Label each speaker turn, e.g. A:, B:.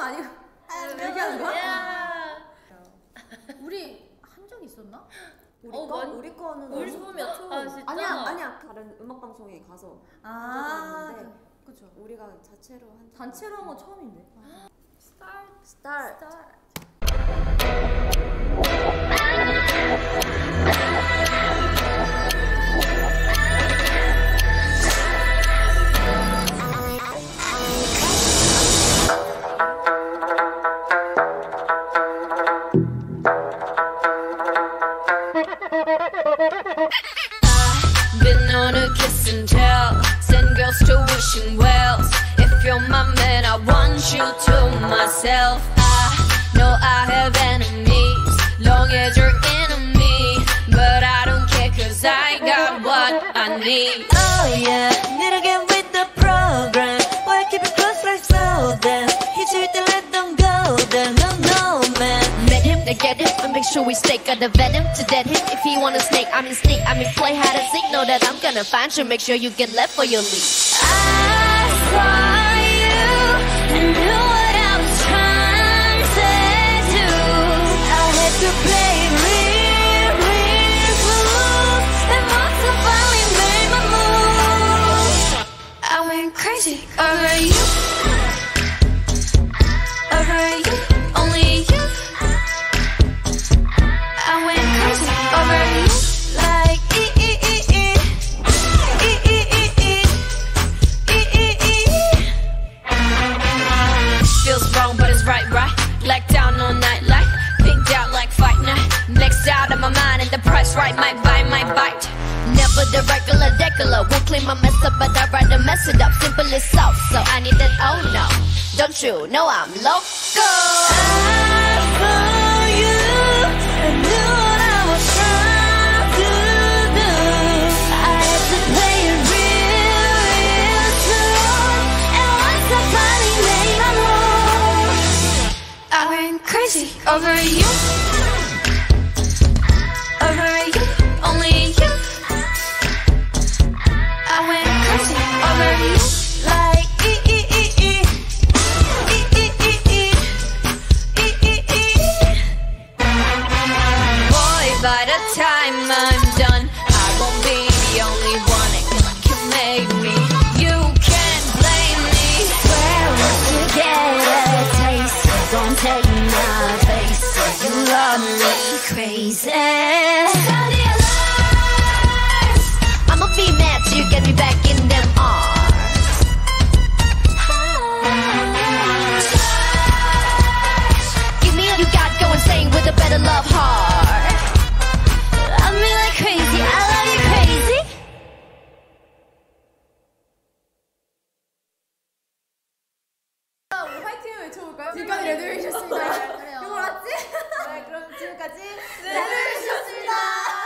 A: 아니고 이렇게 하는 거야? 우리 한 적 있었나?
B: 우리
C: 어,
B: 거?
C: 완-
B: 우리 거는
C: 우리 처음이야 처음. 아 진짜?
B: 아니야 아니야 다른 음악 방송에 가서
A: 아,
B: 가져갔는데.
A: 그쵸.
B: 우리가 자체로 한
A: 단체로 한 건 처음인데.
C: 스타트.
B: 스타트
D: and tell, send girls to wishing wells. If you're my man, I want you to myself. I know I have enemies, long as you're enemy. But I don't care, cause I got what I need. Sure we stake out the venom to dead him. If he wanna snake, I'm mean sneak, I'm mean play hide and seek. Know that I'm gonna find you, make sure you get left for your lead.
E: Ah. My
D: bite, my bite. Never the regular decular. Won't clean my mess up, but I rather mess it up. Simple as soft, so I need that. Oh no, don't you know I'm loco?
E: I you knew what I was trying to do. I had to play it real, real slow. And once I finally made my move, I went
D: crazy over you. Time I'm done, I won't be the only one that can make me. You can't blame me.
E: Swear once you get a taste, gonna take my face. You love me crazy. 지금까지
A: 레드윌이셨습니다. 이거 맞지? 네, 그럼 지금까지 네, 레드웨이셨습니다.